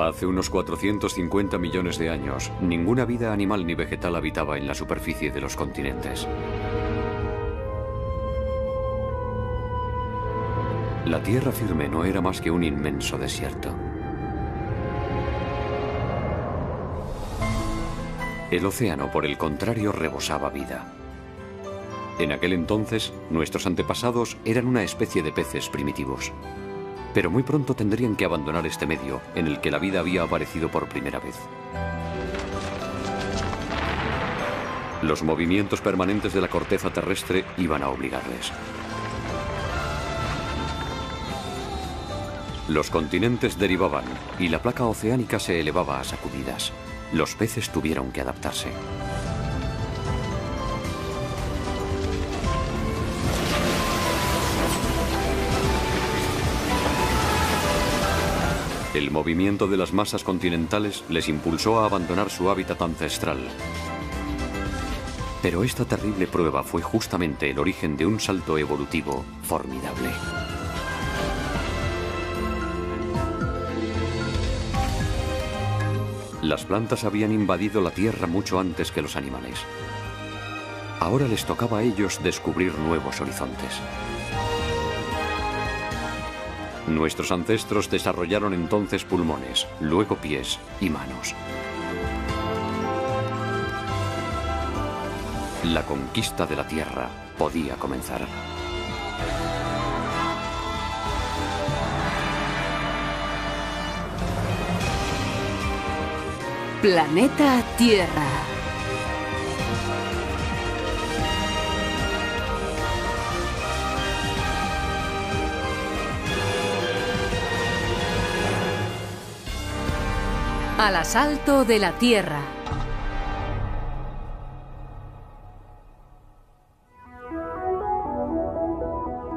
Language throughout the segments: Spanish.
Hace unos 450 millones de años, ninguna vida animal ni vegetal habitaba en la superficie de los continentes. La tierra firme no era más que un inmenso desierto. El océano, por el contrario, rebosaba vida. En aquel entonces, nuestros antepasados eran una especie de peces primitivos pero muy pronto tendrían que abandonar este medio en el que la vida había aparecido por primera vez. Los movimientos permanentes de la corteza terrestre iban a obligarles. Los continentes derivaban y la placa oceánica se elevaba a sacudidas. Los peces tuvieron que adaptarse. El movimiento de las masas continentales les impulsó a abandonar su hábitat ancestral. Pero esta terrible prueba fue justamente el origen de un salto evolutivo formidable. Las plantas habían invadido la Tierra mucho antes que los animales. Ahora les tocaba a ellos descubrir nuevos horizontes. Nuestros ancestros desarrollaron entonces pulmones, luego pies y manos. La conquista de la Tierra podía comenzar. Planeta Tierra. Al asalto de la Tierra.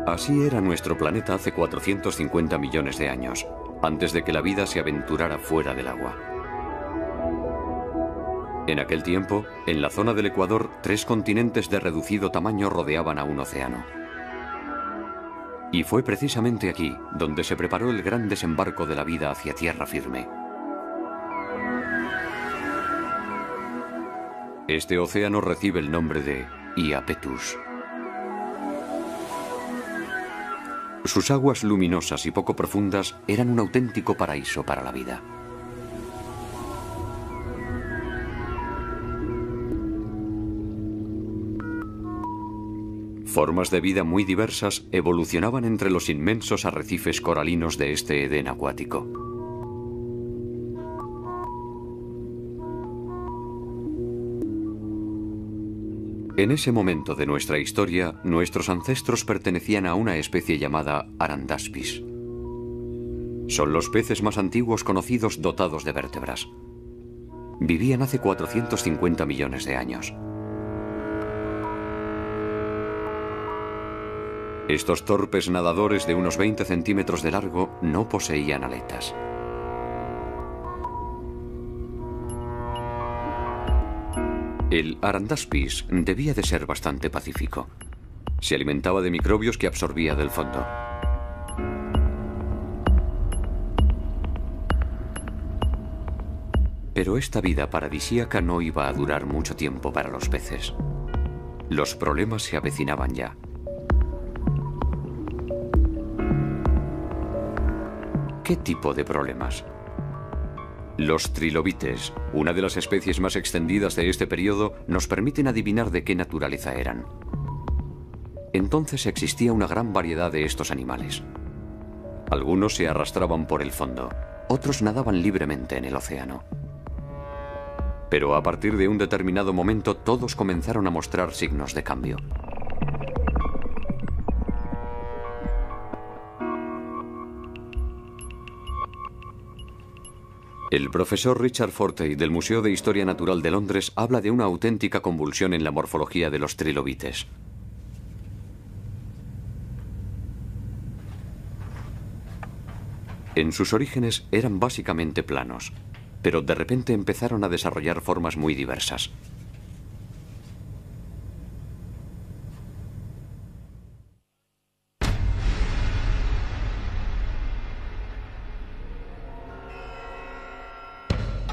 Así era nuestro planeta hace 450 millones de años, antes de que la vida se aventurara fuera del agua. En aquel tiempo, en la zona del Ecuador, tres continentes de reducido tamaño rodeaban a un océano. Y fue precisamente aquí donde se preparó el gran desembarco de la vida hacia tierra firme. Este océano recibe el nombre de Iapetus. Sus aguas luminosas y poco profundas eran un auténtico paraíso para la vida. Formas de vida muy diversas evolucionaban entre los inmensos arrecifes coralinos de este Edén acuático. En ese momento de nuestra historia, nuestros ancestros pertenecían a una especie llamada Arandaspis. Son los peces más antiguos conocidos dotados de vértebras. Vivían hace 450 millones de años. Estos torpes nadadores de unos 20 centímetros de largo no poseían aletas. El Arandaspis debía de ser bastante pacífico. Se alimentaba de microbios que absorbía del fondo. Pero esta vida paradisíaca no iba a durar mucho tiempo para los peces. Los problemas se avecinaban ya. ¿Qué tipo de problemas? Los trilobites, una de las especies más extendidas de este periodo, nos permiten adivinar de qué naturaleza eran. Entonces existía una gran variedad de estos animales. Algunos se arrastraban por el fondo, otros nadaban libremente en el océano. Pero a partir de un determinado momento todos comenzaron a mostrar signos de cambio. El profesor Richard Fortey del Museo de Historia Natural de Londres habla de una auténtica convulsión en la morfología de los trilobites. En sus orígenes eran básicamente planos, pero de repente empezaron a desarrollar formas muy diversas.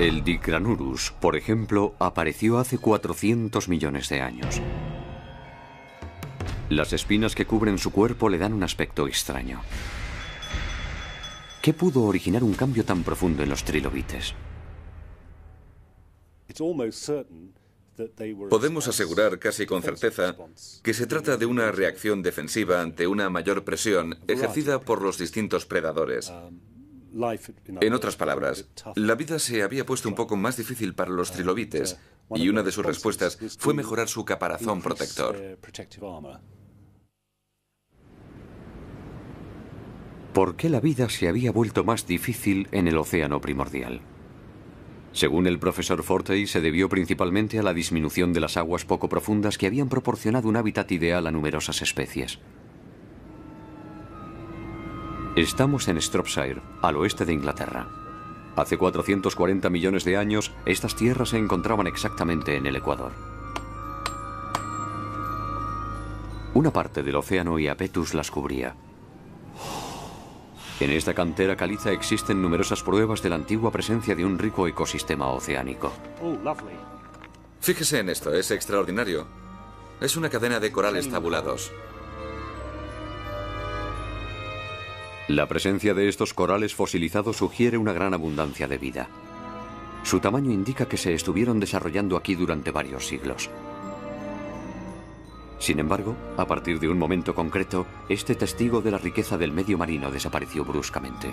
El Dicranurus, por ejemplo, apareció hace 400 millones de años. Las espinas que cubren su cuerpo le dan un aspecto extraño. ¿Qué pudo originar un cambio tan profundo en los trilobites? Podemos asegurar casi con certeza que se trata de una reacción defensiva ante una mayor presión ejercida por los distintos predadores. En otras palabras, la vida se había puesto un poco más difícil para los trilobites y una de sus respuestas fue mejorar su caparazón protector. ¿Por qué la vida se había vuelto más difícil en el océano primordial? Según el profesor Fortey, se debió principalmente a la disminución de las aguas poco profundas que habían proporcionado un hábitat ideal a numerosas especies. Estamos en Stropshire, al oeste de Inglaterra. Hace 440 millones de años, estas tierras se encontraban exactamente en el Ecuador. Una parte del océano Iapetus las cubría. En esta cantera caliza existen numerosas pruebas de la antigua presencia de un rico ecosistema oceánico. Fíjese en esto, es extraordinario. Es una cadena de corales tabulados. La presencia de estos corales fosilizados sugiere una gran abundancia de vida. Su tamaño indica que se estuvieron desarrollando aquí durante varios siglos. Sin embargo, a partir de un momento concreto, este testigo de la riqueza del medio marino desapareció bruscamente.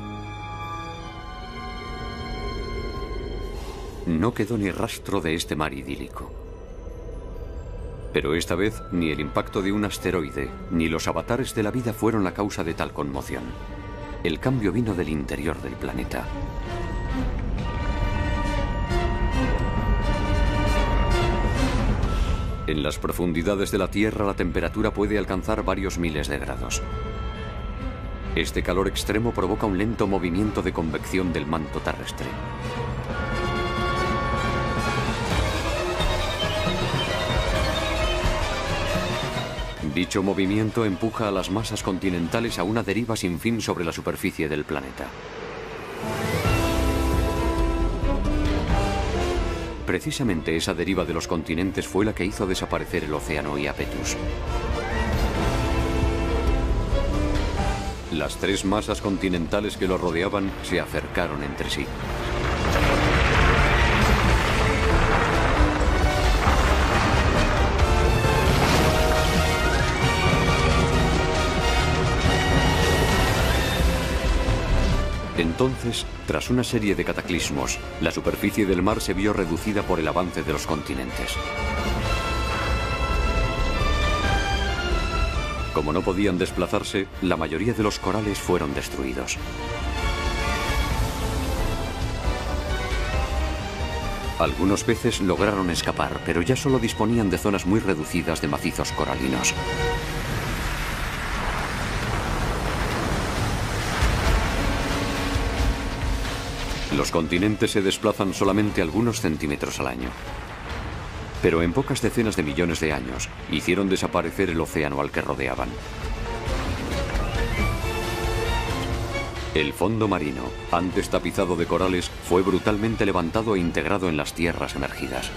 No quedó ni rastro de este mar idílico. Pero esta vez ni el impacto de un asteroide ni los avatares de la vida fueron la causa de tal conmoción. El cambio vino del interior del planeta. En las profundidades de la Tierra la temperatura puede alcanzar varios miles de grados. Este calor extremo provoca un lento movimiento de convección del manto terrestre. Dicho movimiento empuja a las masas continentales a una deriva sin fin sobre la superficie del planeta. Precisamente esa deriva de los continentes fue la que hizo desaparecer el océano Iapetus. Las tres masas continentales que lo rodeaban se acercaron entre sí. Entonces, tras una serie de cataclismos, la superficie del mar se vio reducida por el avance de los continentes. Como no podían desplazarse, la mayoría de los corales fueron destruidos. Algunos peces lograron escapar, pero ya solo disponían de zonas muy reducidas de macizos coralinos. Los continentes se desplazan solamente algunos centímetros al año. Pero en pocas decenas de millones de años hicieron desaparecer el océano al que rodeaban. El fondo marino, antes tapizado de corales, fue brutalmente levantado e integrado en las tierras emergidas.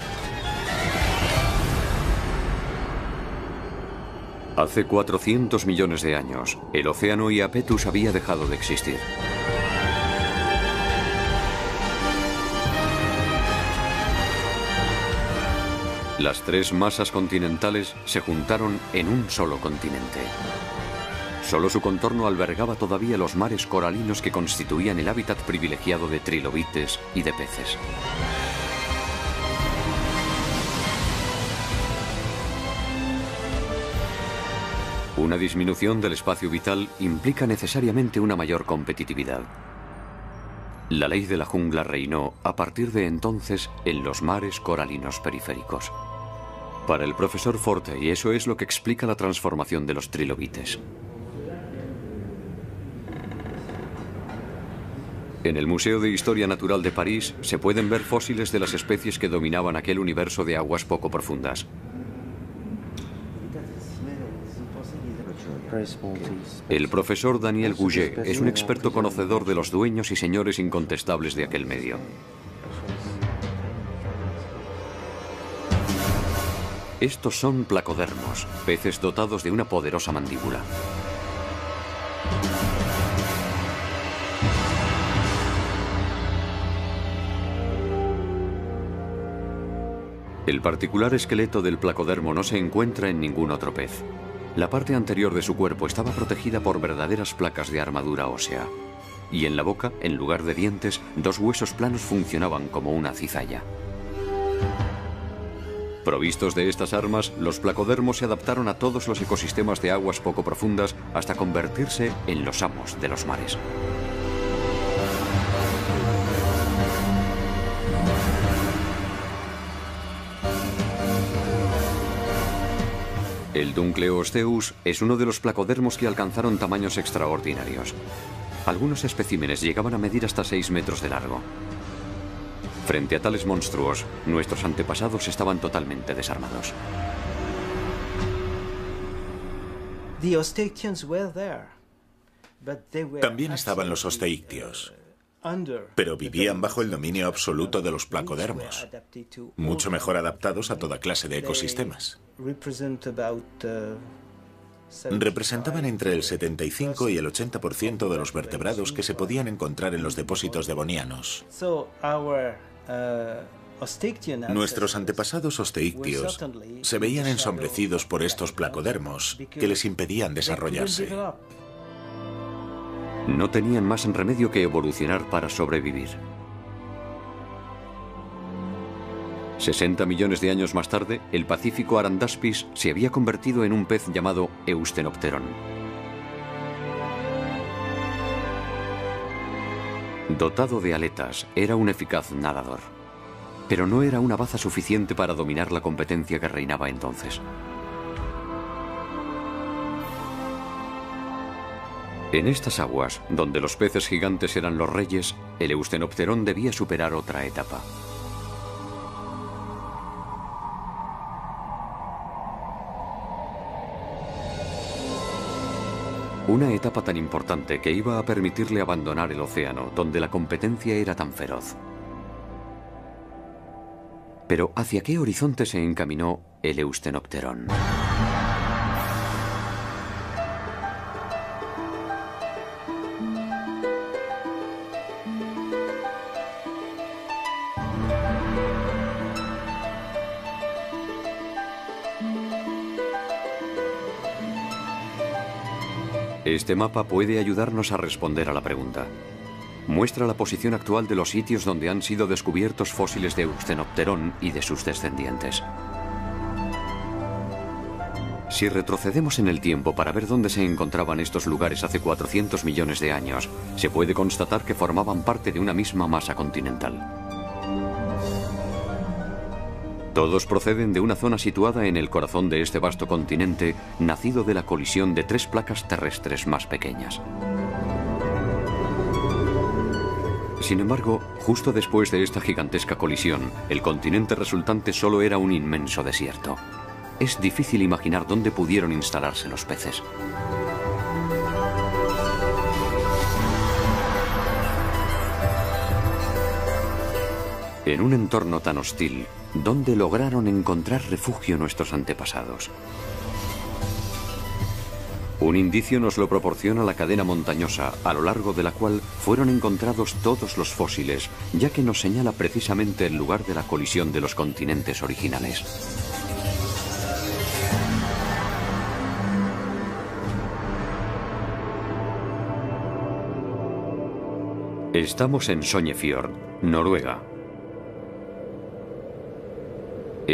Hace 400 millones de años, el océano Iapetus había dejado de existir. Las tres masas continentales se juntaron en un solo continente. Solo su contorno albergaba todavía los mares coralinos que constituían el hábitat privilegiado de trilobites y de peces. Una disminución del espacio vital implica necesariamente una mayor competitividad. La ley de la jungla reinó a partir de entonces en los mares coralinos periféricos. Para el profesor Forte, y eso es lo que explica la transformación de los trilobites. En el Museo de Historia Natural de París se pueden ver fósiles de las especies que dominaban aquel universo de aguas poco profundas. El profesor Daniel Gouget es un experto conocedor de los dueños y señores incontestables de aquel medio. Estos son placodermos, peces dotados de una poderosa mandíbula. El particular esqueleto del placodermo no se encuentra en ningún otro pez. La parte anterior de su cuerpo estaba protegida por verdaderas placas de armadura ósea. Y en la boca, en lugar de dientes, dos huesos planos funcionaban como una cizalla. Provistos de estas armas, los placodermos se adaptaron a todos los ecosistemas de aguas poco profundas hasta convertirse en los amos de los mares. El Dunkleosteus es uno de los placodermos que alcanzaron tamaños extraordinarios. Algunos especímenes llegaban a medir hasta 6 metros de largo. Frente a tales monstruos, nuestros antepasados estaban totalmente desarmados. También estaban los osteictios, pero vivían bajo el dominio absoluto de los placodermos, mucho mejor adaptados a toda clase de ecosistemas. Representaban entre el 75 y el 80% de los vertebrados que se podían encontrar en los depósitos devonianos. Nuestros antepasados osteictios se veían ensombrecidos por estos placodermos que les impedían desarrollarse. No tenían más remedio que evolucionar para sobrevivir. 60 millones de años más tarde, el Pacífico Arandaspis se había convertido en un pez llamado Eustenopteron. Dotado de aletas, era un eficaz nadador. Pero no era una baza suficiente para dominar la competencia que reinaba entonces. En estas aguas, donde los peces gigantes eran los reyes, el Eustenopterón debía superar otra etapa. Una etapa tan importante que iba a permitirle abandonar el océano, donde la competencia era tan feroz. Pero ¿hacia qué horizonte se encaminó el Eustenopterón? Este mapa puede ayudarnos a responder a la pregunta. Muestra la posición actual de los sitios donde han sido descubiertos fósiles de Eustenopterón y de sus descendientes. Si retrocedemos en el tiempo para ver dónde se encontraban estos lugares hace 400 millones de años, se puede constatar que formaban parte de una misma masa continental. Todos proceden de una zona situada en el corazón de este vasto continente, nacido de la colisión de tres placas terrestres más pequeñas. Sin embargo, justo después de esta gigantesca colisión, el continente resultante solo era un inmenso desierto. Es difícil imaginar dónde pudieron instalarse los peces. En un entorno tan hostil, ¿Dónde lograron encontrar refugio nuestros antepasados? Un indicio nos lo proporciona la cadena montañosa, a lo largo de la cual fueron encontrados todos los fósiles, ya que nos señala precisamente el lugar de la colisión de los continentes originales. Estamos en Soñefjord, Noruega,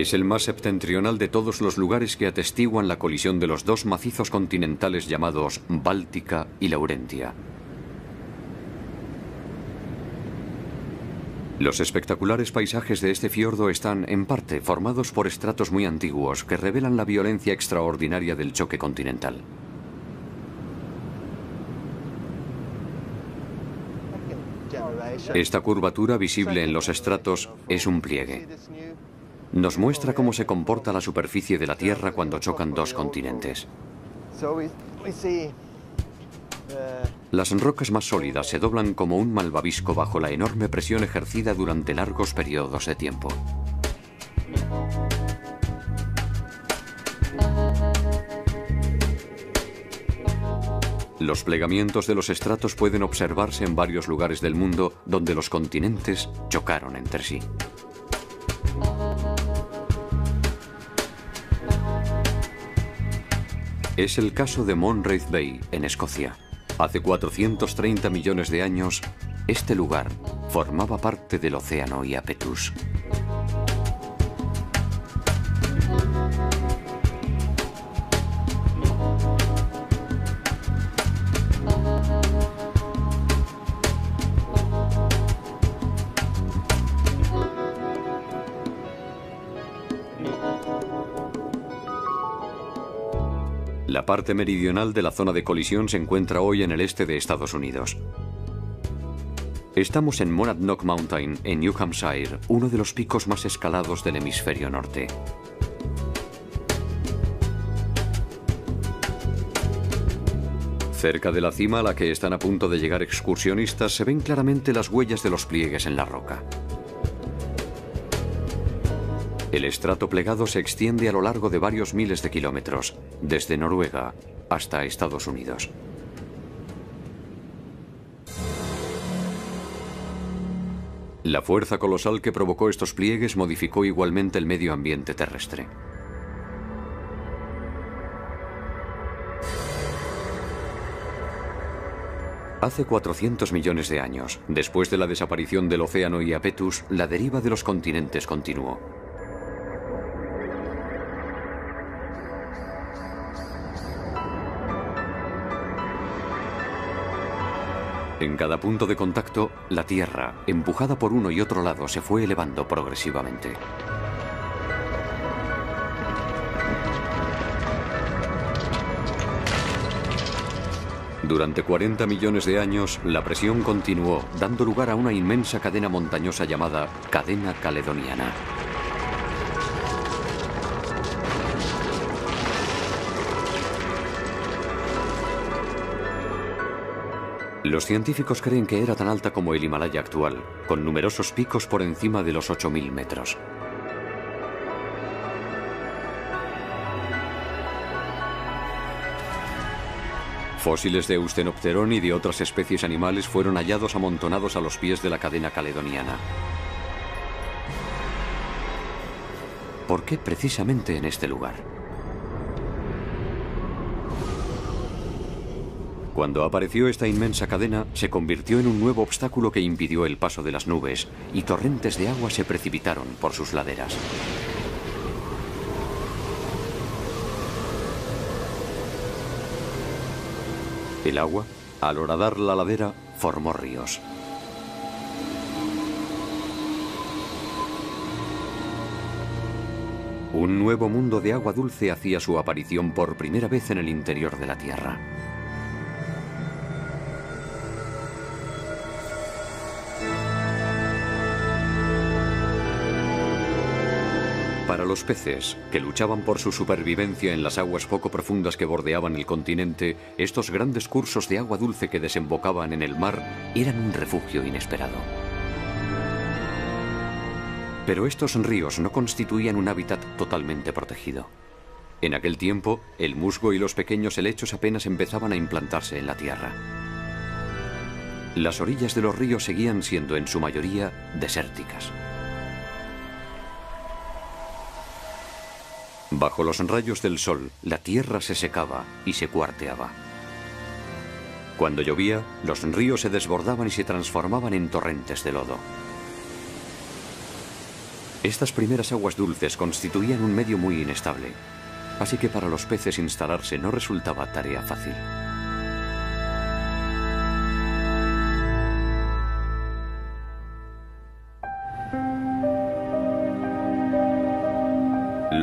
es el más septentrional de todos los lugares que atestiguan la colisión de los dos macizos continentales llamados Báltica y Laurentia. Los espectaculares paisajes de este fiordo están, en parte, formados por estratos muy antiguos que revelan la violencia extraordinaria del choque continental. Esta curvatura visible en los estratos es un pliegue nos muestra cómo se comporta la superficie de la Tierra cuando chocan dos continentes. Las rocas más sólidas se doblan como un malvavisco bajo la enorme presión ejercida durante largos periodos de tiempo. Los plegamientos de los estratos pueden observarse en varios lugares del mundo donde los continentes chocaron entre sí. Es el caso de Monreith Bay, en Escocia. Hace 430 millones de años, este lugar formaba parte del océano Iapetus. Parte meridional de la zona de colisión se encuentra hoy en el este de Estados Unidos. Estamos en Monadnock Mountain, en New Hampshire, uno de los picos más escalados del hemisferio norte. Cerca de la cima a la que están a punto de llegar excursionistas se ven claramente las huellas de los pliegues en la roca. El estrato plegado se extiende a lo largo de varios miles de kilómetros, desde Noruega hasta Estados Unidos. La fuerza colosal que provocó estos pliegues modificó igualmente el medio ambiente terrestre. Hace 400 millones de años, después de la desaparición del océano Iapetus, la deriva de los continentes continuó. En cada punto de contacto, la Tierra, empujada por uno y otro lado, se fue elevando progresivamente. Durante 40 millones de años, la presión continuó, dando lugar a una inmensa cadena montañosa llamada cadena caledoniana. Los científicos creen que era tan alta como el Himalaya actual, con numerosos picos por encima de los 8.000 metros. Fósiles de Eustenopterón y de otras especies animales fueron hallados amontonados a los pies de la cadena caledoniana. ¿Por qué precisamente en este lugar? Cuando apareció esta inmensa cadena, se convirtió en un nuevo obstáculo que impidió el paso de las nubes, y torrentes de agua se precipitaron por sus laderas. El agua, al horadar la ladera, formó ríos. Un nuevo mundo de agua dulce hacía su aparición por primera vez en el interior de la Tierra. Los peces, que luchaban por su supervivencia en las aguas poco profundas que bordeaban el continente, estos grandes cursos de agua dulce que desembocaban en el mar eran un refugio inesperado. Pero estos ríos no constituían un hábitat totalmente protegido. En aquel tiempo, el musgo y los pequeños helechos apenas empezaban a implantarse en la tierra. Las orillas de los ríos seguían siendo en su mayoría desérticas. Bajo los rayos del sol, la tierra se secaba y se cuarteaba. Cuando llovía, los ríos se desbordaban y se transformaban en torrentes de lodo. Estas primeras aguas dulces constituían un medio muy inestable, así que para los peces instalarse no resultaba tarea fácil.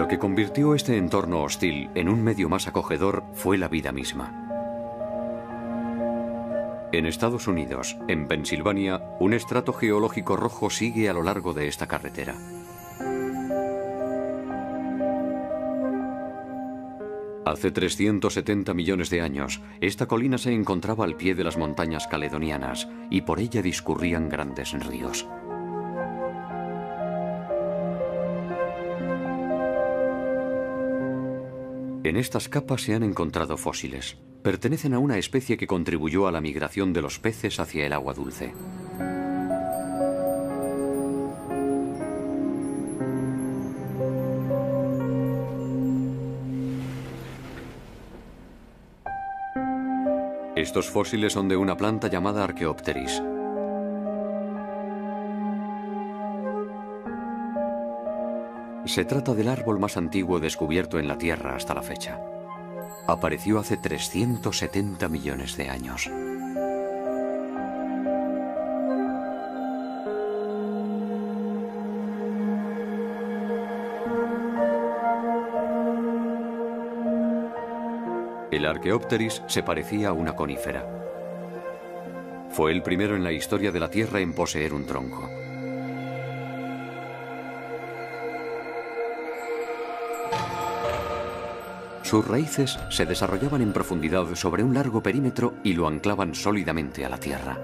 Lo que convirtió este entorno hostil en un medio más acogedor fue la vida misma. En Estados Unidos, en Pensilvania, un estrato geológico rojo sigue a lo largo de esta carretera. Hace 370 millones de años, esta colina se encontraba al pie de las montañas caledonianas y por ella discurrían grandes ríos. En estas capas se han encontrado fósiles. pertenecen a una especie que contribuyó a la migración de los peces hacia el agua dulce. Estos fósiles son de una planta llamada Archaeopteris. Se trata del árbol más antiguo descubierto en la Tierra hasta la fecha. Apareció hace 370 millones de años. El Archaeopteris se parecía a una conífera. Fue el primero en la historia de la Tierra en poseer un tronco. Sus raíces se desarrollaban en profundidad sobre un largo perímetro y lo anclaban sólidamente a la tierra.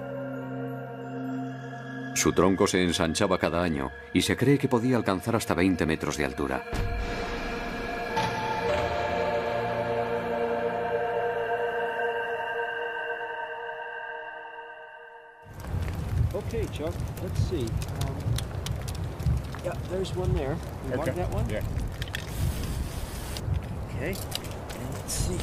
Su tronco se ensanchaba cada año y se cree que podía alcanzar hasta 20 metros de altura. Okay, Chuck, let's see. Um, yeah, there's one there. You mark that one? Yeah. Okay. And let's see.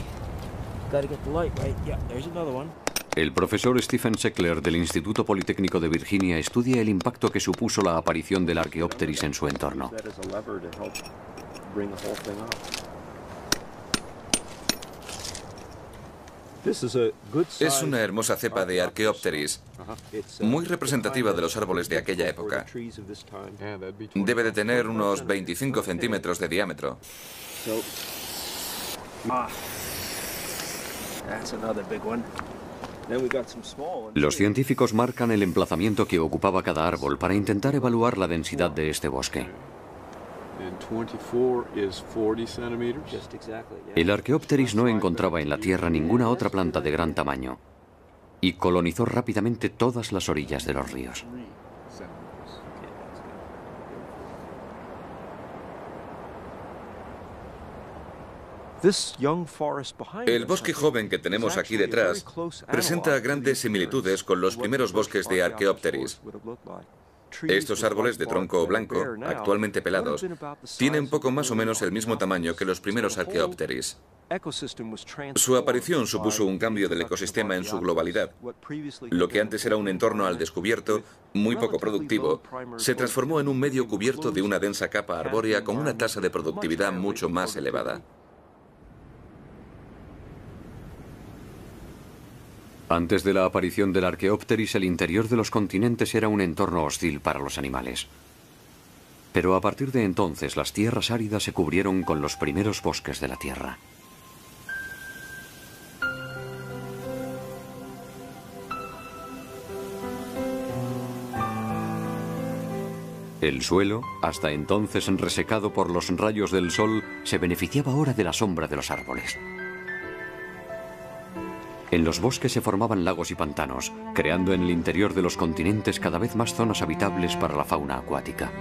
Gotta get the light right. Yeah, there's another one. El profesor Stephen Sheckler del Instituto Politécnico de Virginia estudia el impacto que supuso la aparición del Archaeopteris en su entorno. Es una hermosa cepa de Archaeopteris, It's, uh, muy representativa de los árboles de aquella época. Debe de tener unos 25 centímetros de diámetro. Los científicos marcan el emplazamiento que ocupaba cada árbol para intentar evaluar la densidad de este bosque. And 24 is 40 centimeters. Just exactly. Yeah. El Archaeopteris no encontraba en la Tierra ninguna otra planta de gran tamaño y colonizó rápidamente todas las orillas de los ríos. El bosque joven que tenemos aquí detrás presenta grandes similitudes con los primeros bosques de Archaeopteris Estos árboles de tronco blanco, actualmente pelados, tienen poco más o menos el mismo tamaño que los primeros Archaeopteris. Su aparición supuso un cambio del ecosistema en su globalidad. Lo que antes era un entorno al descubierto, muy poco productivo, se transformó en un medio cubierto de una densa capa arbórea con una tasa de productividad mucho más elevada. Antes de la aparición del Archaeopteris, el interior de los continentes era un entorno hostil para los animales. Pero a partir de entonces las tierras áridas se cubrieron con los primeros bosques de la Tierra. El suelo, hasta entonces resecado por los rayos del sol, se beneficiaba ahora de la sombra de los árboles. En los bosques se formaban lagos y pantanos, creando en el interior de los continentes cada vez más zonas habitables para la fauna acuática.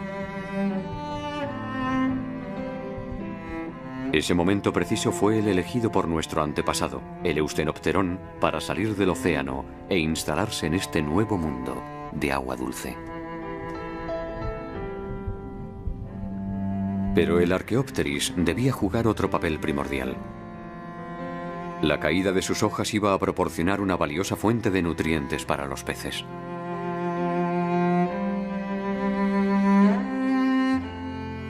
Ese momento preciso fue el elegido por nuestro antepasado, el Eustenopterón, para salir del océano e instalarse en este nuevo mundo de agua dulce. Pero el Archaeopteris debía jugar otro papel primordial. La caída de sus hojas iba a proporcionar una valiosa fuente de nutrientes para los peces.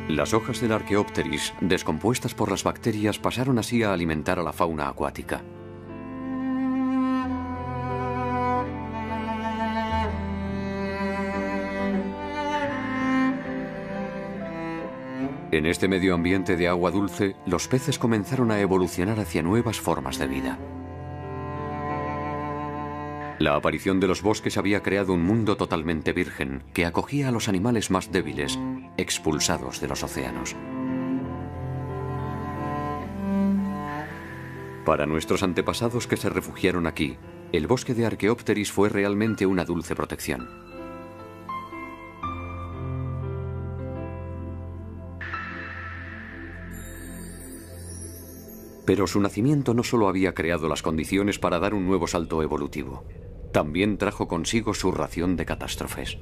Las hojas del Archaeopteris, descompuestas por las bacterias, pasaron así a alimentar a la fauna acuática. En este medio ambiente de agua dulce, los peces comenzaron a evolucionar hacia nuevas formas de vida. La aparición de los bosques había creado un mundo totalmente virgen que acogía a los animales más débiles, expulsados de los océanos. Para nuestros antepasados que se refugiaron aquí, el bosque de Archaeopteris fue realmente una dulce protección. Pero su nacimiento no solo había creado las condiciones para dar un nuevo salto evolutivo, también trajo consigo su ración de catástrofes.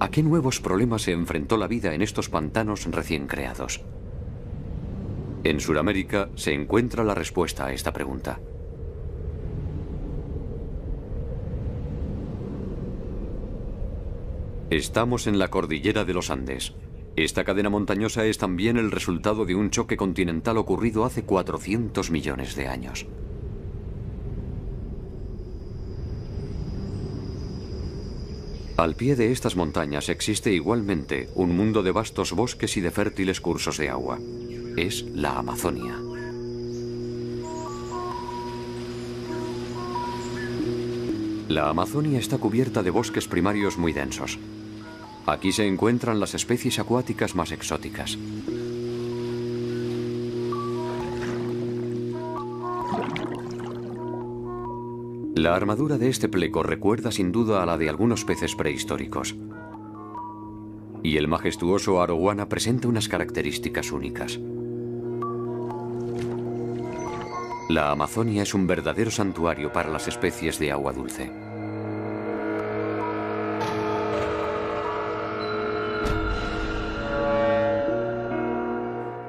¿A qué nuevos problemas se enfrentó la vida en estos pantanos recién creados? En Sudamérica se encuentra la respuesta a esta pregunta. Estamos en la cordillera de los Andes. Esta cadena montañosa es también el resultado de un choque continental ocurrido hace 400 millones de años. Al pie de estas montañas existe igualmente un mundo de vastos bosques y de fértiles cursos de agua. Es la Amazonia. La Amazonia está cubierta de bosques primarios muy densos. Aquí se encuentran las especies acuáticas más exóticas. La armadura de este pleco recuerda sin duda a la de algunos peces prehistóricos. Y el majestuoso arowana presenta unas características únicas. La Amazonia es un verdadero santuario para las especies de agua dulce.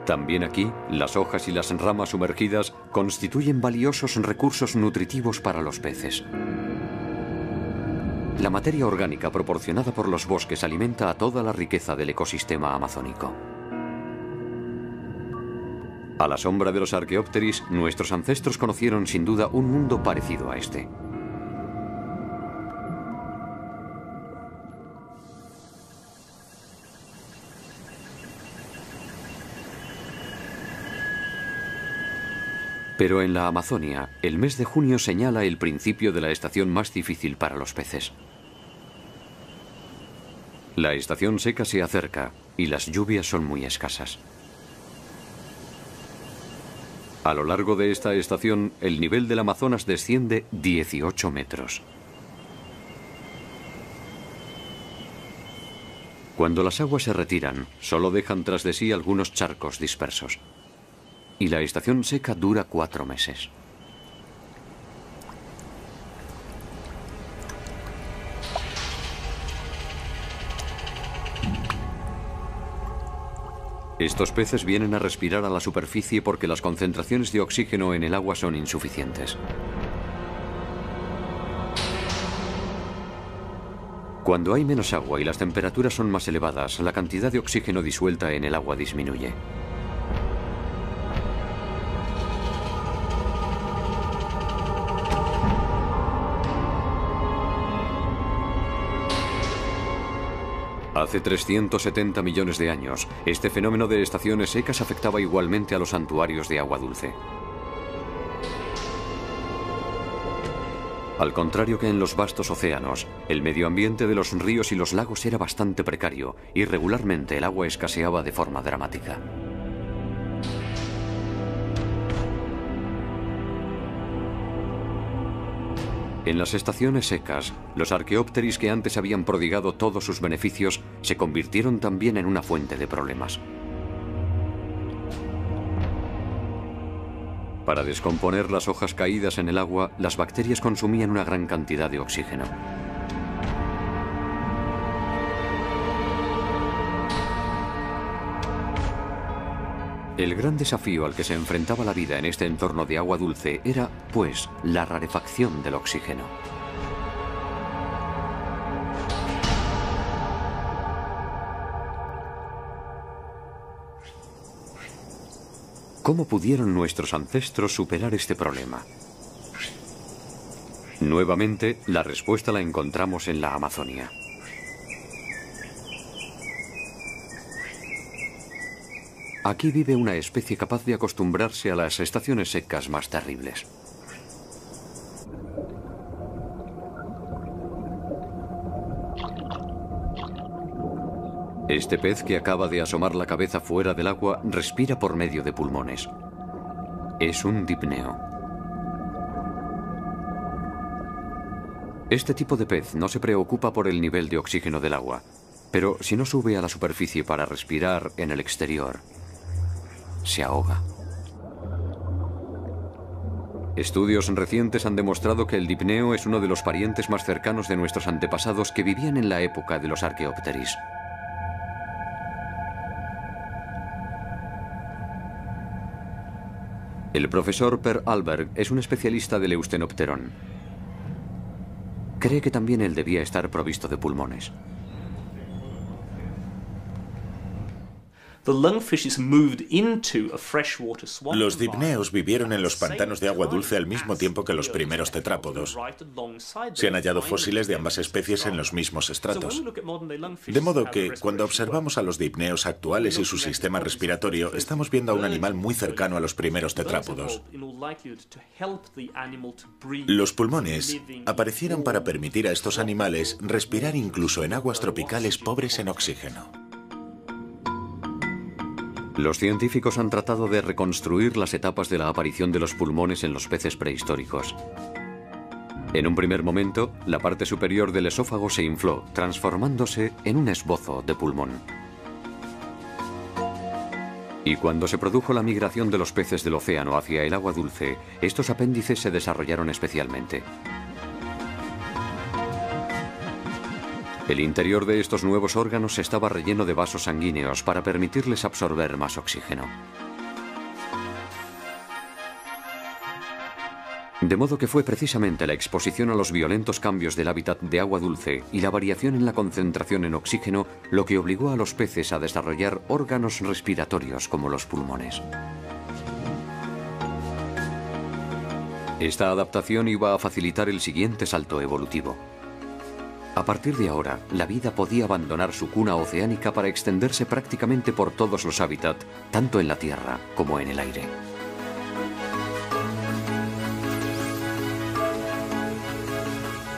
También aquí, las hojas y las ramas sumergidas constituyen valiosos recursos nutritivos para los peces. La materia orgánica proporcionada por los bosques alimenta a toda la riqueza del ecosistema amazónico. A la sombra de los arqueópteris, nuestros ancestros conocieron sin duda un mundo parecido a este. Pero en la Amazonia, el mes de junio señala el principio de la estación más difícil para los peces. La estación seca se acerca y las lluvias son muy escasas. A lo largo de esta estación, el nivel del Amazonas desciende 18 metros. Cuando las aguas se retiran, solo dejan tras de sí algunos charcos dispersos y la estación seca dura cuatro meses. Estos peces vienen a respirar a la superficie porque las concentraciones de oxígeno en el agua son insuficientes. Cuando hay menos agua y las temperaturas son más elevadas, la cantidad de oxígeno disuelta en el agua disminuye. Hace 370 millones de años, este fenómeno de estaciones secas afectaba igualmente a los santuarios de agua dulce. Al contrario que en los vastos océanos, el medio ambiente de los ríos y los lagos era bastante precario y regularmente el agua escaseaba de forma dramática. En las estaciones secas, los arqueópteris que antes habían prodigado todos sus beneficios se convirtieron también en una fuente de problemas. Para descomponer las hojas caídas en el agua, las bacterias consumían una gran cantidad de oxígeno. El gran desafío al que se enfrentaba la vida en este entorno de agua dulce era, pues, la rarefacción del oxígeno. ¿Cómo pudieron nuestros ancestros superar este problema? Nuevamente, la respuesta la encontramos en la Amazonia. Aquí vive una especie capaz de acostumbrarse a las estaciones secas más terribles. Este pez que acaba de asomar la cabeza fuera del agua respira por medio de pulmones. Es un dipneo. Este tipo de pez no se preocupa por el nivel de oxígeno del agua, pero si no sube a la superficie para respirar en el exterior, se ahoga. Estudios recientes han demostrado que el dipneo es uno de los parientes más cercanos de nuestros antepasados que vivían en la época de los arqueópteris. El profesor Per Alberg es un especialista del Eustenopterón. Cree que también él debía estar provisto de pulmones. Los dipneos vivieron en los pantanos de agua dulce al mismo tiempo que los primeros tetrápodos. Se han hallado fósiles de ambas especies en los mismos estratos. De modo que, cuando observamos a los dipneos actuales y su sistema respiratorio, estamos viendo a un animal muy cercano a los primeros tetrápodos. Los pulmones aparecieron para permitir a estos animales respirar incluso en aguas tropicales pobres en oxígeno. Los científicos han tratado de reconstruir las etapas de la aparición de los pulmones en los peces prehistóricos. En un primer momento, la parte superior del esófago se infló, transformándose en un esbozo de pulmón. Y cuando se produjo la migración de los peces del océano hacia el agua dulce, estos apéndices se desarrollaron especialmente. El interior de estos nuevos órganos estaba relleno de vasos sanguíneos para permitirles absorber más oxígeno. De modo que fue precisamente la exposición a los violentos cambios del hábitat de agua dulce y la variación en la concentración en oxígeno lo que obligó a los peces a desarrollar órganos respiratorios como los pulmones. Esta adaptación iba a facilitar el siguiente salto evolutivo. A partir de ahora, la vida podía abandonar su cuna oceánica para extenderse prácticamente por todos los hábitats, tanto en la tierra como en el aire.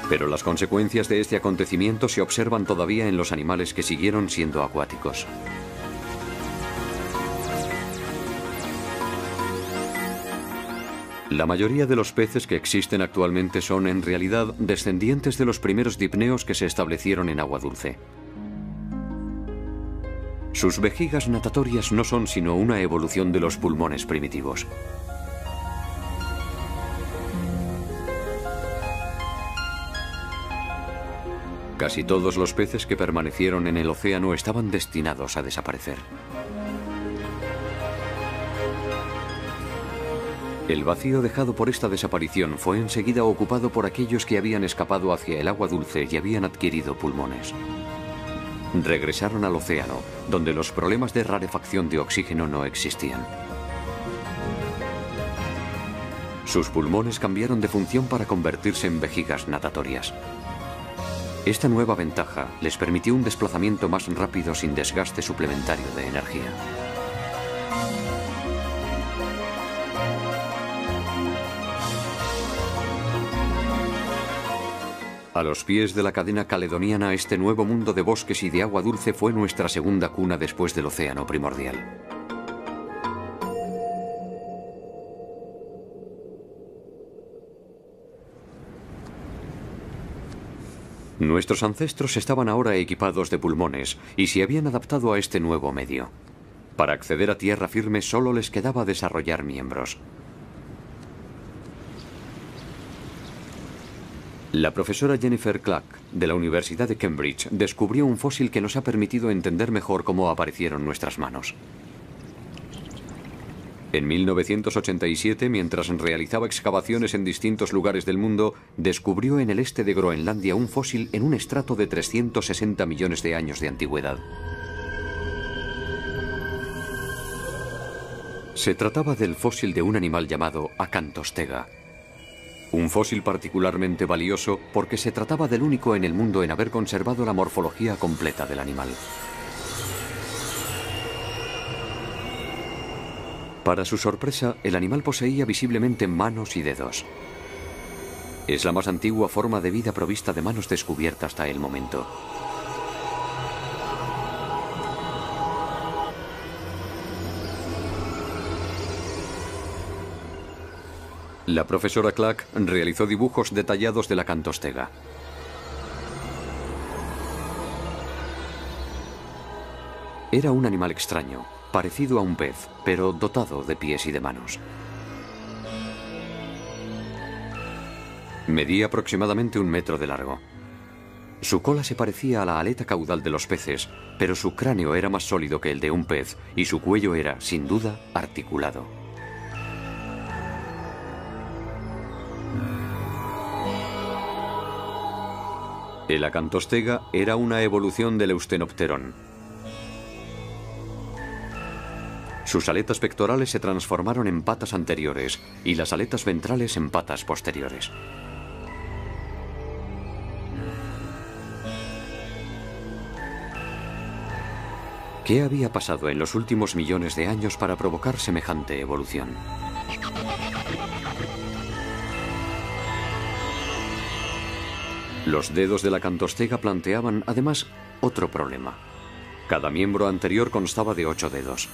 Pero las consecuencias de este acontecimiento se observan todavía en los animales que siguieron siendo acuáticos. La mayoría de los peces que existen actualmente son en realidad descendientes de los primeros dipneos que se establecieron en agua dulce. Sus vejigas natatorias no son sino una evolución de los pulmones primitivos. Casi todos los peces que permanecieron en el océano estaban destinados a desaparecer. El vacío dejado por esta desaparición fue enseguida ocupado por aquellos que habían escapado hacia el agua dulce y habían adquirido pulmones. Regresaron al océano, donde los problemas de rarefacción de oxígeno no existían. Sus pulmones cambiaron de función para convertirse en vejigas natatorias. Esta nueva ventaja les permitió un desplazamiento más rápido sin desgaste suplementario de energía. A los pies de la cadena caledoniana, este nuevo mundo de bosques y de agua dulce fue nuestra segunda cuna después del océano primordial. Nuestros ancestros estaban ahora equipados de pulmones y se habían adaptado a este nuevo medio. Para acceder a tierra firme solo les quedaba desarrollar miembros. La profesora Jennifer Clark, de la Universidad de Cambridge, descubrió un fósil que nos ha permitido entender mejor cómo aparecieron nuestras manos. En 1987, mientras realizaba excavaciones en distintos lugares del mundo, descubrió en el este de Groenlandia un fósil en un estrato de 360 millones de años de antigüedad. Se trataba del fósil de un animal llamado Acantostega, un fósil particularmente valioso porque se trataba del único en el mundo en haber conservado la morfología completa del animal. Para su sorpresa, el animal poseía visiblemente manos y dedos. Es la más antigua forma de vida provista de manos descubierta hasta el momento. La profesora Clark realizó dibujos detallados de la cantostega. Era un animal extraño, parecido a un pez, pero dotado de pies y de manos. Medía aproximadamente un metro de largo. Su cola se parecía a la aleta caudal de los peces, pero su cráneo era más sólido que el de un pez y su cuello era, sin duda, articulado. El acantostega era una evolución del Eustenopterón. Sus aletas pectorales se transformaron en patas anteriores y las aletas ventrales en patas posteriores. ¿Qué había pasado en los últimos millones de años para provocar semejante evolución? Los dedos de la cantostega planteaban, además, otro problema. Cada miembro anterior constaba de ocho dedos.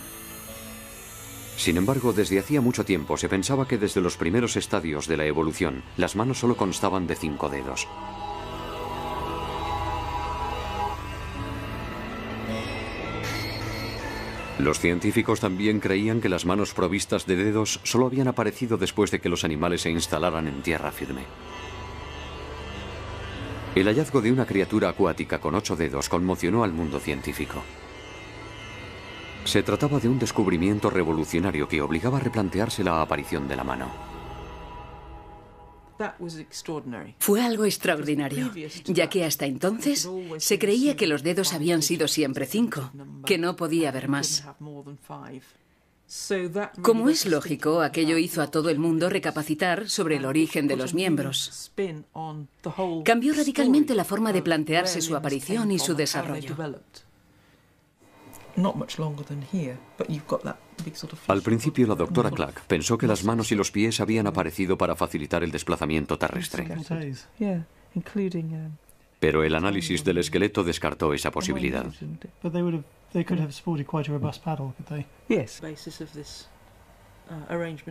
Sin embargo, desde hacía mucho tiempo se pensaba que desde los primeros estadios de la evolución, las manos solo constaban de cinco dedos. Los científicos también creían que las manos provistas de dedos solo habían aparecido después de que los animales se instalaran en tierra firme. El hallazgo de una criatura acuática con ocho dedos conmocionó al mundo científico. Se trataba de un descubrimiento revolucionario que obligaba a replantearse la aparición de la mano. Fue algo extraordinario, ya que hasta entonces se creía que los dedos habían sido siempre cinco, que no podía haber más. Como es lógico, aquello hizo a todo el mundo recapacitar sobre el origen de los miembros. Cambió radicalmente la forma de plantearse su aparición y su desarrollo. Al principio la doctora Clark pensó que las manos y los pies habían aparecido para facilitar el desplazamiento terrestre. Pero el análisis del esqueleto descartó esa posibilidad.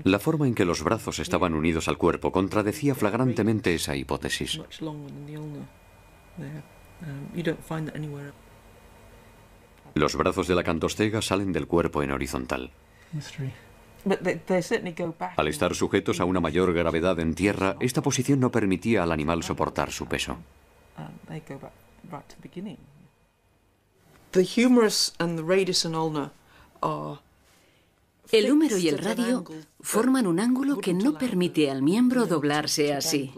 La forma en que los brazos estaban unidos al cuerpo contradecía flagrantemente esa hipótesis. Los brazos de la cantostega salen del cuerpo en horizontal. Al estar sujetos a una mayor gravedad en tierra, esta posición no permitía al animal soportar su peso. El húmero y el radio forman un ángulo que no permite al miembro doblarse así.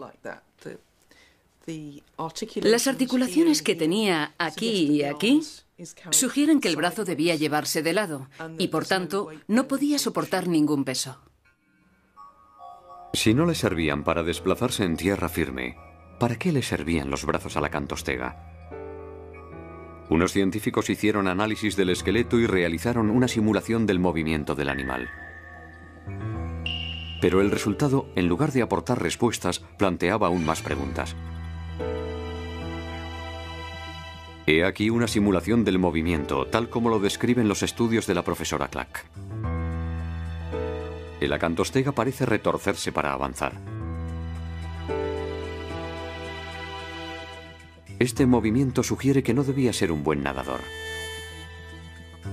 Las articulaciones que tenía aquí y aquí sugieren que el brazo debía llevarse de lado y por tanto no podía soportar ningún peso. Si no le servían para desplazarse en tierra firme, ¿para qué le servían los brazos a la cantostega? Unos científicos hicieron análisis del esqueleto y realizaron una simulación del movimiento del animal. Pero el resultado, en lugar de aportar respuestas, planteaba aún más preguntas. He aquí una simulación del movimiento, tal como lo describen los estudios de la profesora Clack. El acantostega parece retorcerse para avanzar. Este movimiento sugiere que no debía ser un buen nadador.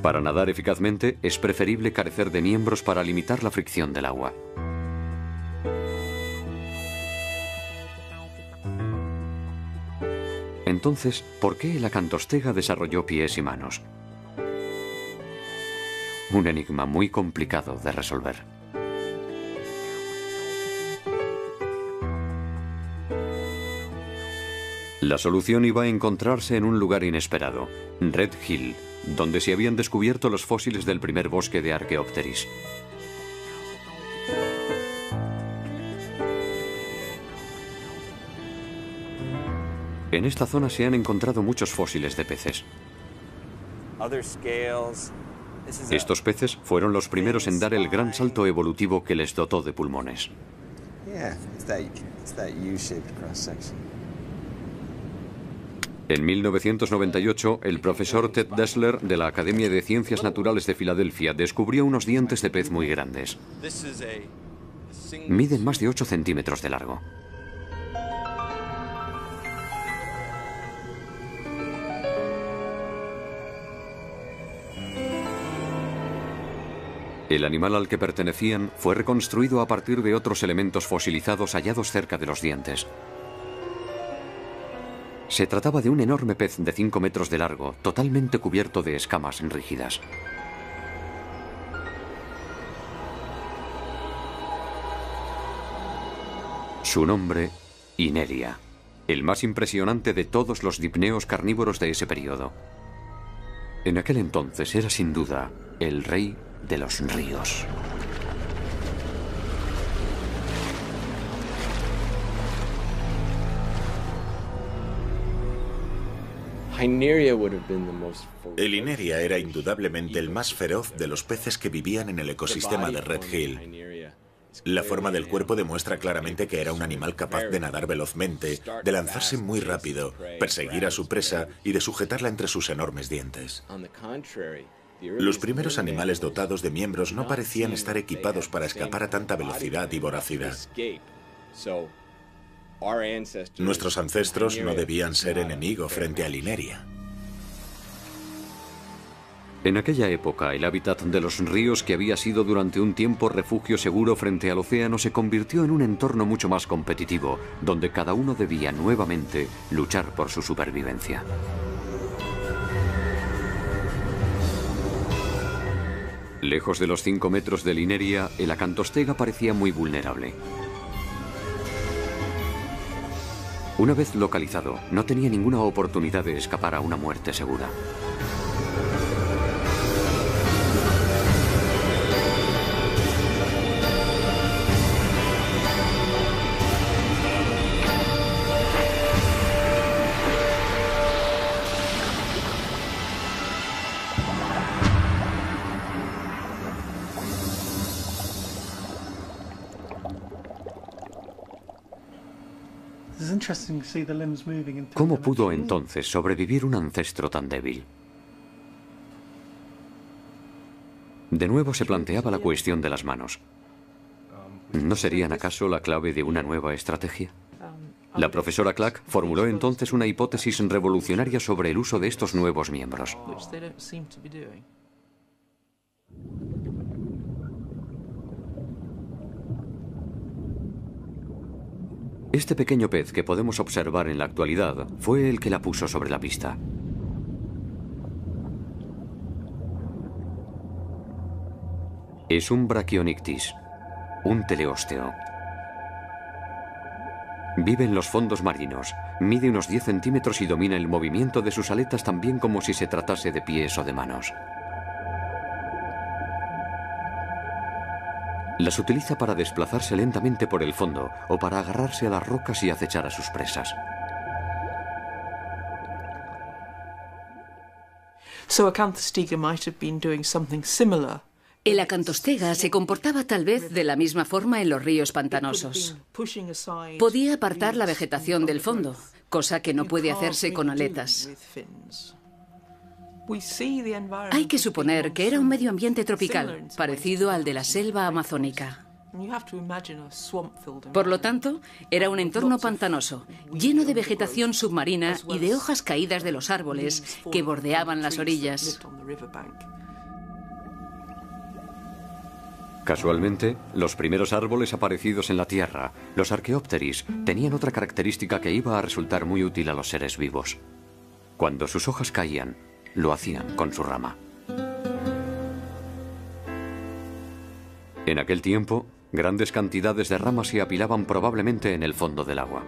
Para nadar eficazmente es preferible carecer de miembros para limitar la fricción del agua. Entonces, ¿por qué el acantostega desarrolló pies y manos? Un enigma muy complicado de resolver. La solución iba a encontrarse en un lugar inesperado, Red Hill, donde se habían descubierto los fósiles del primer bosque de Archaeopteris. En esta zona se han encontrado muchos fósiles de peces. Estos peces fueron los primeros en dar el gran salto evolutivo que les dotó de pulmones. En 1998, el profesor Ted Dessler de la Academia de Ciencias Naturales de Filadelfia descubrió unos dientes de pez muy grandes. Miden más de 8 centímetros de largo. El animal al que pertenecían fue reconstruido a partir de otros elementos fosilizados hallados cerca de los dientes. Se trataba de un enorme pez de 5 metros de largo, totalmente cubierto de escamas rígidas. Su nombre, Ineria, el más impresionante de todos los dipneos carnívoros de ese periodo. En aquel entonces era sin duda el rey de los ríos. El Ineria era indudablemente el más feroz de los peces que vivían en el ecosistema de Red Hill. La forma del cuerpo demuestra claramente que era un animal capaz de nadar velozmente, de lanzarse muy rápido, perseguir a su presa y de sujetarla entre sus enormes dientes. Los primeros animales dotados de miembros no parecían estar equipados para escapar a tanta velocidad y voracidad. Nuestros ancestros no debían ser enemigo frente a Lineria. En aquella época, el hábitat de los ríos, que había sido durante un tiempo refugio seguro frente al océano, se convirtió en un entorno mucho más competitivo, donde cada uno debía nuevamente luchar por su supervivencia. Lejos de los 5 metros de Lineria, el acantostega parecía muy vulnerable. Una vez localizado, no tenía ninguna oportunidad de escapar a una muerte segura. ¿Cómo pudo entonces sobrevivir un ancestro tan débil? De nuevo se planteaba la cuestión de las manos. ¿No serían acaso la clave de una nueva estrategia? La profesora Clack formuló entonces una hipótesis revolucionaria sobre el uso de estos nuevos miembros. Este pequeño pez que podemos observar en la actualidad fue el que la puso sobre la pista. Es un Brachionictis, un teleósteo. Vive en los fondos marinos, mide unos 10 centímetros y domina el movimiento de sus aletas tan bien como si se tratase de pies o de manos. Las utiliza para desplazarse lentamente por el fondo o para agarrarse a las rocas y acechar a sus presas. El acantostega se comportaba tal vez de la misma forma en los ríos pantanosos. Podía apartar la vegetación del fondo, cosa que no puede hacerse con aletas. Hay que suponer que era un medio ambiente tropical, parecido al de la selva amazónica. Por lo tanto, era un entorno pantanoso, lleno de vegetación submarina y de hojas caídas de los árboles que bordeaban las orillas. Casualmente, los primeros árboles aparecidos en la Tierra, los Archaeopteris, tenían otra característica que iba a resultar muy útil a los seres vivos. Cuando sus hojas caían, lo hacían con su rama. En aquel tiempo, grandes cantidades de ramas se apilaban probablemente en el fondo del agua.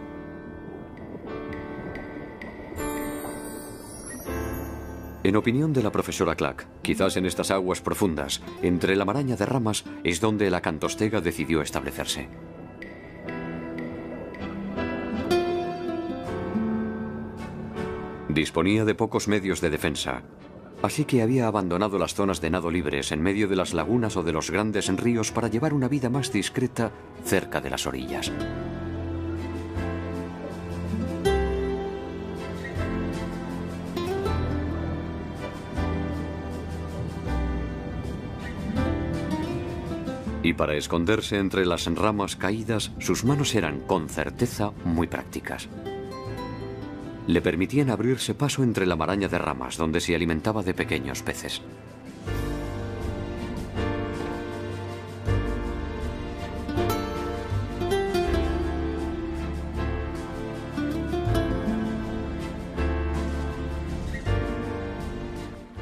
En opinión de la profesora Clack, quizás en estas aguas profundas, entre la maraña de ramas, es donde la cantostega decidió establecerse. Disponía de pocos medios de defensa, así que había abandonado las zonas de nado libres en medio de las lagunas o de los grandes ríos para llevar una vida más discreta cerca de las orillas. Y para esconderse entre las ramas caídas, sus manos eran, con certeza, muy prácticas le permitían abrirse paso entre la maraña de ramas donde se alimentaba de pequeños peces.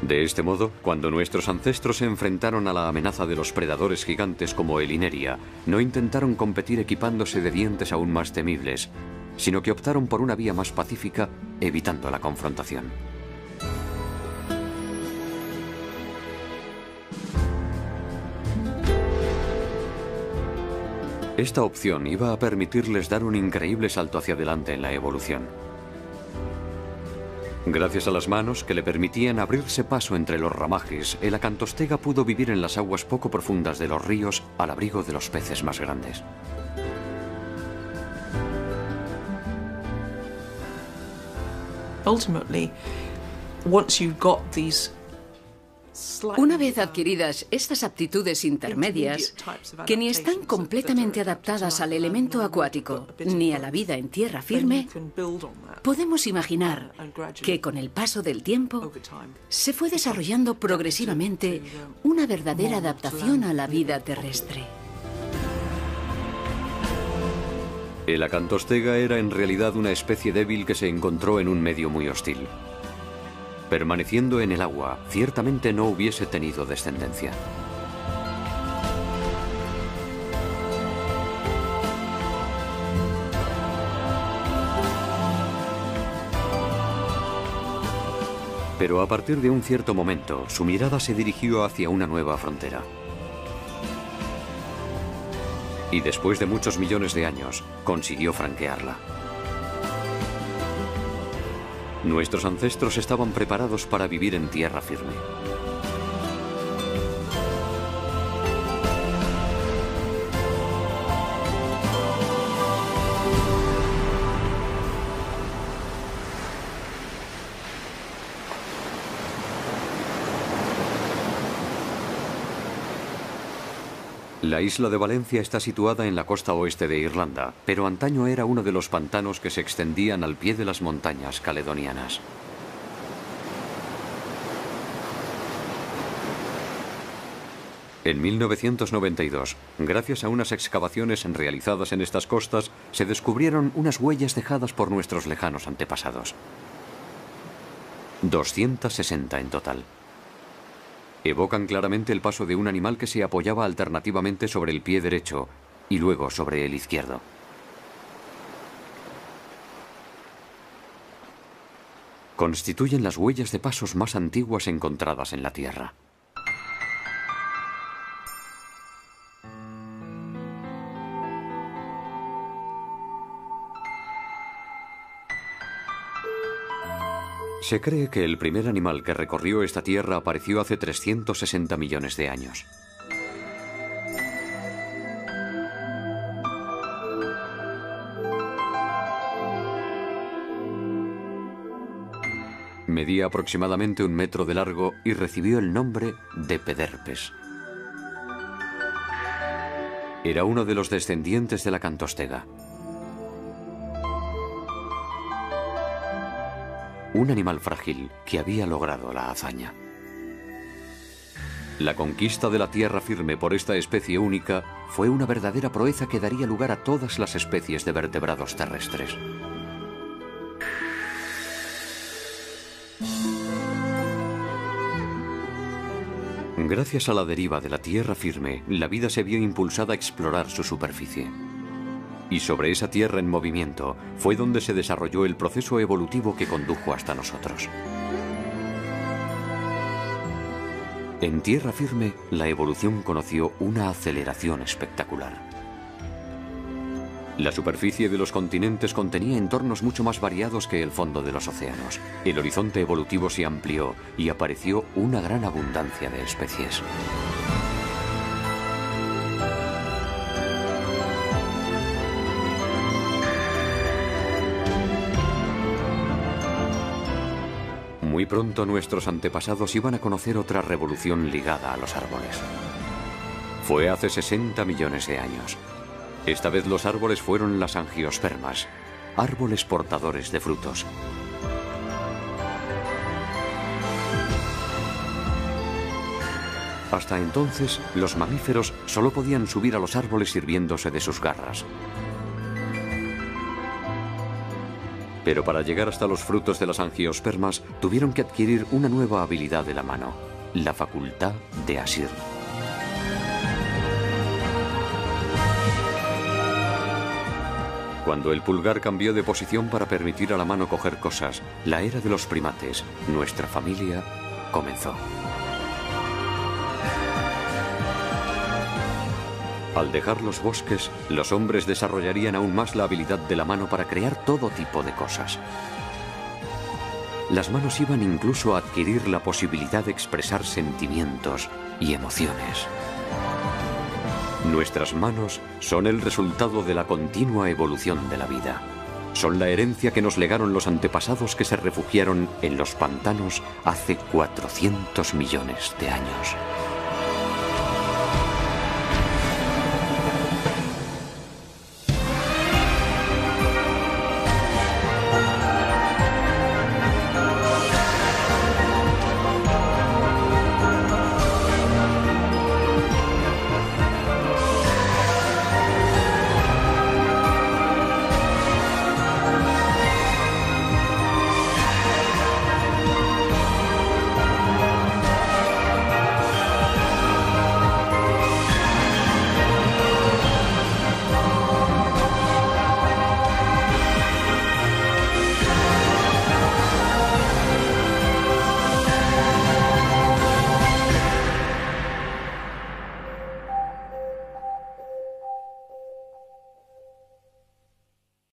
De este modo, cuando nuestros ancestros se enfrentaron a la amenaza de los predadores gigantes como el Ineria, no intentaron competir equipándose de dientes aún más temibles, sino que optaron por una vía más pacífica, evitando la confrontación. Esta opción iba a permitirles dar un increíble salto hacia adelante en la evolución. Gracias a las manos que le permitían abrirse paso entre los ramajes, el acantostega pudo vivir en las aguas poco profundas de los ríos al abrigo de los peces más grandes. Ultimately, once you got these una vez adquiridas estas aptitudes intermedias, que ni están completamente adaptadas al elemento acuático ni a la vida en tierra firme, podemos imaginar que con el paso del tiempo se fue desarrollando progresivamente una verdadera adaptación a la vida terrestre. El acantostega era en realidad una especie débil que se encontró en un medio muy hostil. Permaneciendo en el agua, ciertamente no hubiese tenido descendencia. Pero a partir de un cierto momento, su mirada se dirigió hacia una nueva frontera. Y después de muchos millones de años, consiguió franquearla. Nuestros ancestros estaban preparados para vivir en tierra firme. La isla de Valencia está situada en la costa oeste de Irlanda, pero antaño era uno de los pantanos que se extendían al pie de las montañas caledonianas. En 1992, gracias a unas excavaciones realizadas en estas costas, se descubrieron unas huellas dejadas por nuestros lejanos antepasados. 260 en total evocan claramente el paso de un animal que se apoyaba alternativamente sobre el pie derecho y luego sobre el izquierdo. Constituyen las huellas de pasos más antiguas encontradas en la Tierra. Se cree que el primer animal que recorrió esta tierra apareció hace 360 millones de años. Medía aproximadamente un metro de largo y recibió el nombre de Pederpes. Era uno de los descendientes de la cantostega. Un animal frágil que había logrado la hazaña. La conquista de la tierra firme por esta especie única fue una verdadera proeza que daría lugar a todas las especies de vertebrados terrestres. Gracias a la deriva de la tierra firme, la vida se vio impulsada a explorar su superficie. Y sobre esa tierra en movimiento fue donde se desarrolló el proceso evolutivo que condujo hasta nosotros. En tierra firme, la evolución conoció una aceleración espectacular. La superficie de los continentes contenía entornos mucho más variados que el fondo de los océanos. El horizonte evolutivo se amplió y apareció una gran abundancia de especies. Muy pronto nuestros antepasados iban a conocer otra revolución ligada a los árboles. Fue hace 60 millones de años. Esta vez los árboles fueron las angiospermas, árboles portadores de frutos. Hasta entonces, los mamíferos solo podían subir a los árboles sirviéndose de sus garras. Pero para llegar hasta los frutos de las angiospermas tuvieron que adquirir una nueva habilidad de la mano, la facultad de asir. Cuando el pulgar cambió de posición para permitir a la mano coger cosas, la era de los primates, nuestra familia, comenzó. Al dejar los bosques, los hombres desarrollarían aún más la habilidad de la mano para crear todo tipo de cosas. Las manos iban incluso a adquirir la posibilidad de expresar sentimientos y emociones. Nuestras manos son el resultado de la continua evolución de la vida. Son la herencia que nos legaron los antepasados que se refugiaron en los pantanos hace 400 millones de años.